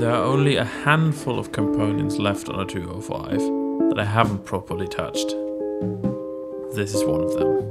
There are only a handful of components left on a 205 that I haven't properly touched. This is one of them.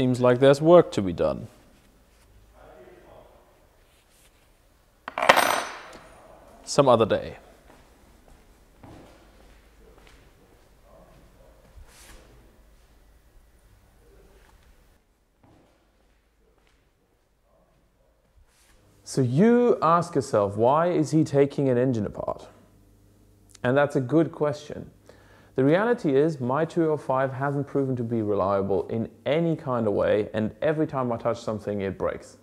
Seems like there's work to be done. Some other day. So you ask yourself, why is he taking an engine apart? And that's a good question. The reality is my 205 hasn't proven to be reliable in any kind of way and every time I touch something it breaks.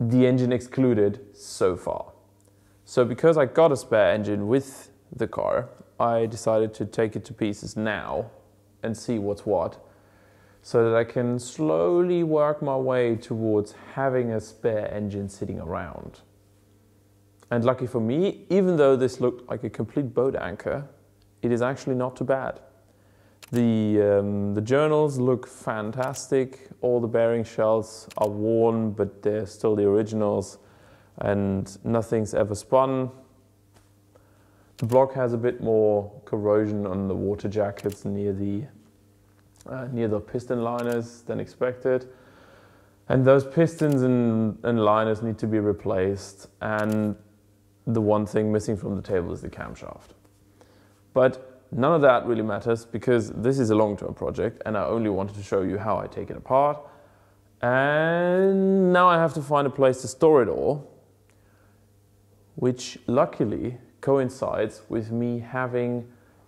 The engine excluded so far. So because I got a spare engine with the car, I decided to take it to pieces now and see what's what so that I can slowly work my way towards having a spare engine sitting around. And lucky for me, even though this looked like a complete boat anchor, it is actually not too bad. The, um, the journals look fantastic. All the bearing shells are worn, but they're still the originals and nothing's ever spun. The block has a bit more corrosion on the water jackets near the uh, near the piston liners than expected. And those pistons and, and liners need to be replaced. And the one thing missing from the table is the camshaft. But none of that really matters because this is a long-term project and I only wanted to show you how I take it apart. And now I have to find a place to store it all, which luckily coincides with me having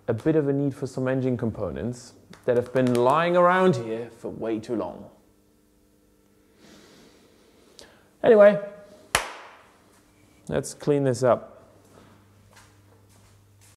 a bit of a need for some engine components that have been lying around here for way too long. Anyway, let's clean this up.